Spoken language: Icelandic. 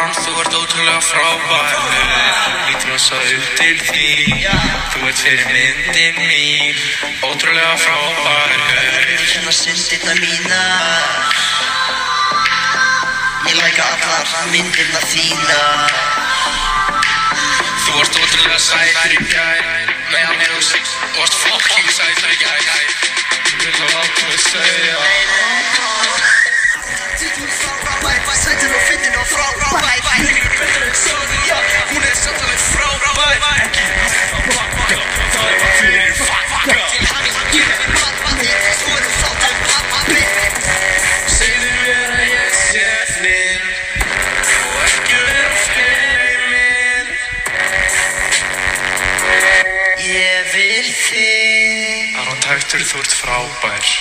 ótrúlega frábær. Lítur rosa upp til því Þú ert fyrir myndin mín. Ótrúlega frábær. Hérna syndina mína Ég læka allar myndirna þína Þú varst ótrúlega sætur í gær. Nei, hann er þú varst fucking sætur í gær Þú ert hættur, þú ert frábær